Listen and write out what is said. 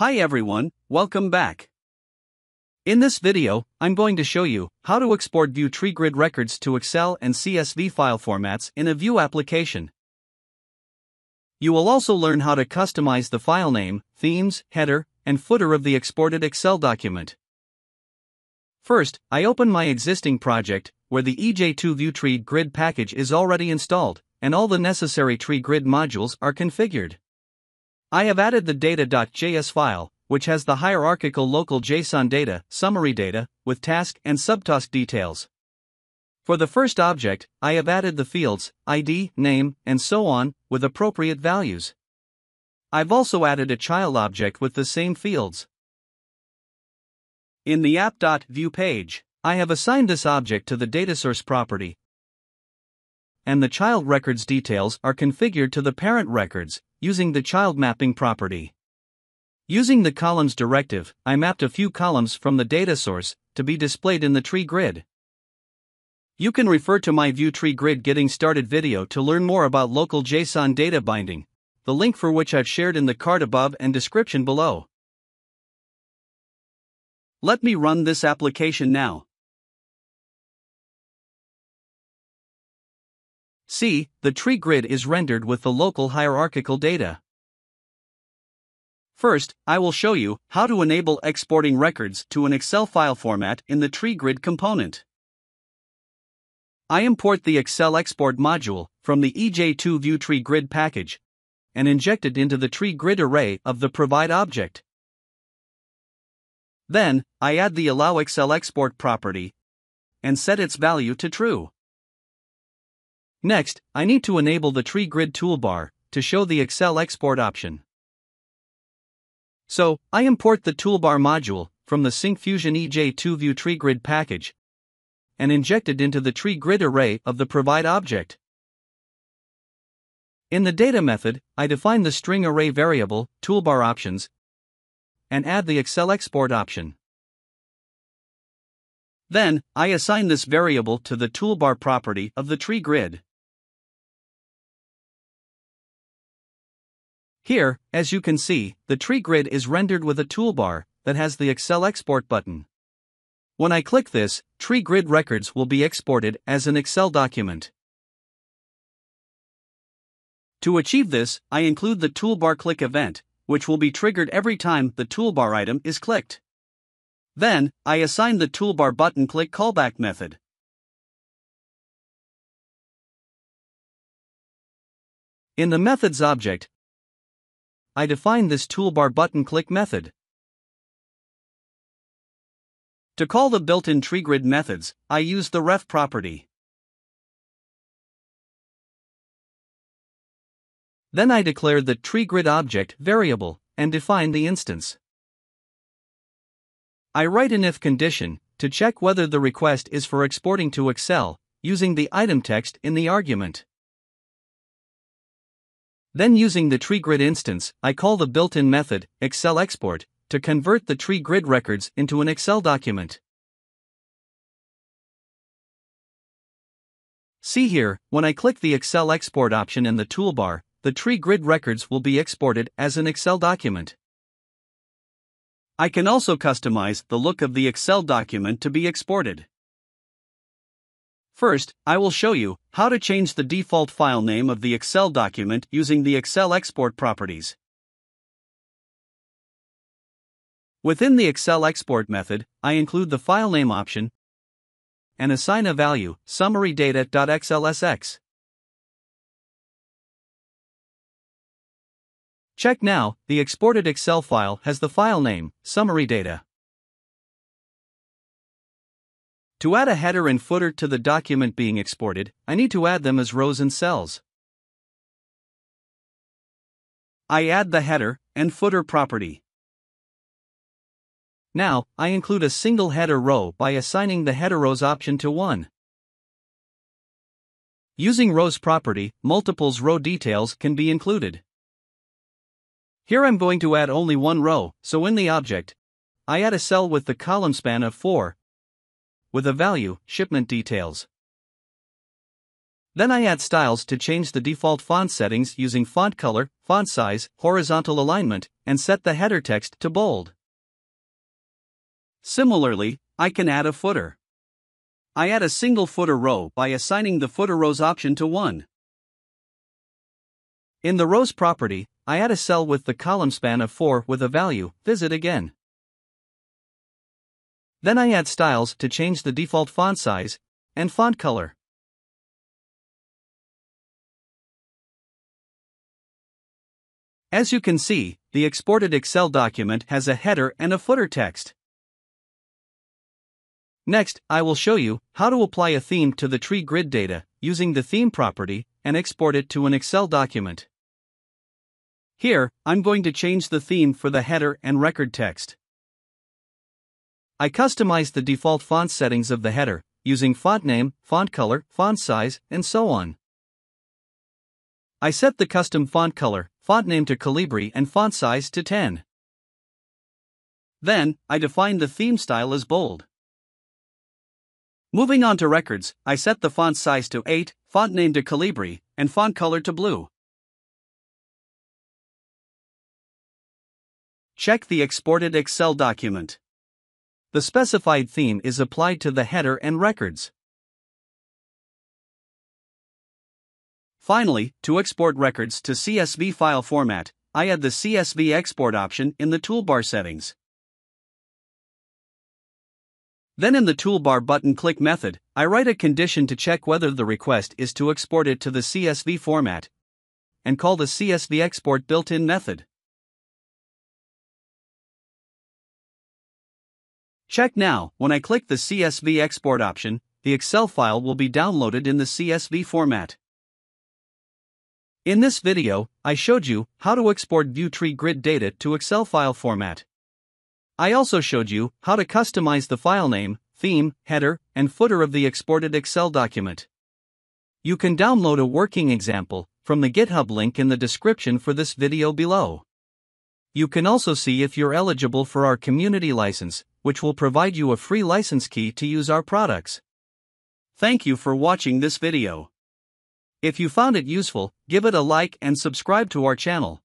Hi everyone, welcome back. In this video, I'm going to show you how to export Vue tree grid records to Excel and CSV file formats in a Vue application. You will also learn how to customize the file name, themes, header, and footer of the exported Excel document. First, I open my existing project, where the EJ2 Vue Tree Grid package is already installed, and all the necessary tree grid modules are configured. I have added the data.js file, which has the hierarchical local JSON data, summary data, with task and subtask details. For the first object, I have added the fields, ID, name, and so on, with appropriate values. I've also added a child object with the same fields. In the app.vue page, I have assigned this object to the datasource property, and the child records details are configured to the parent records using the child mapping property. Using the columns directive, I mapped a few columns from the data source to be displayed in the tree grid. You can refer to my Vue Tree Grid Getting Started video to learn more about local JSON data binding, the link for which I've shared in the card above and description below. Let me run this application now. See, the tree grid is rendered with the local hierarchical data. First, I will show you how to enable exporting records to an Excel file format in the tree grid component. I import the Excel export module from the EJ2 Vue Tree Grid package and inject it into the tree grid array of the provide object. Then, I add the allow Excel export property and set its value to true. Next, I need to enable the Tree Grid toolbar to show the Excel export option. So, I import the toolbar module from the Syncfusion EJ2 Vue Tree Grid package and inject it into the tree grid array of the provide object. In the data method, I define the string array variable, toolbar options, and add the Excel export option. Then, I assign this variable to the toolbar property of the tree grid. Here, as you can see, the tree grid is rendered with a toolbar that has the Excel export button. When I click this, tree grid records will be exported as an Excel document. To achieve this, I include the toolbar click event, which will be triggered every time the toolbar item is clicked. Then, I assign the toolbar button click callback method. In the methods object, I define this toolbar button click method. To call the built-in TreeGrid methods, I use the ref property. Then I declare the TreeGrid object variable and define the instance. I write an if condition to check whether the request is for exporting to Excel using the item text in the argument. Then using the tree grid instance, I call the built-in method, Excel export, to convert the tree grid records into an Excel document. See here, when I click the Excel export option in the toolbar, the tree grid records will be exported as an Excel document. I can also customize the look of the Excel document to be exported. First, I will show you how to change the default file name of the Excel document using the Excel export properties. Within the Excel export method, I include the file name option and assign a value, summary_data.xlsx. Check now, the exported Excel file has the file name, summary data. To add a header and footer to the document being exported, I need to add them as rows and cells. I add the header and footer property. Now, I include a single header row by assigning the header rows option to 1. Using rows property, multiples row details can be included. Here I'm going to add only one row, so in the object, I add a cell with the column span of 4, with a value, shipment details. Then I add styles to change the default font settings using font color, font size, horizontal alignment, and set the header text to bold. Similarly, I can add a footer. I add a single footer row by assigning the footer rows option to 1. In the rows property, I add a cell with the column span of 4 with a value, visit again. Then I add styles to change the default font size and font color. As you can see, the exported Excel document has a header and a footer text. Next, I will show you how to apply a theme to the tree grid data using the theme property and export it to an Excel document. Here, I'm going to change the theme for the header and record text. I customize the default font settings of the header using font name, font color, font size, and so on. I set the custom font color, font name to Calibri and font size to 10. Then, I define the theme style as bold. Moving on to records, I set the font size to 8, font name to Calibri, and font color to blue. Check the exported Excel document. The specified theme is applied to the header and records. Finally, to export records to CSV file format, I add the CSV export option in the toolbar settings. Then in the toolbar button click method, I write a condition to check whether the request is to export it to the CSV format and call the CSV export built-in method. Check now, when I click the CSV export option, the Excel file will be downloaded in the CSV format. In this video, I showed you how to export Vue tree grid data to Excel file format. I also showed you how to customize the file name, theme, header, and footer of the exported Excel document. You can download a working example from the GitHub link in the description for this video below. You can also see if you're eligible for our community license, which will provide you a free license key to use our products. Thank you for watching this video. If you found it useful, give it a like and subscribe to our channel.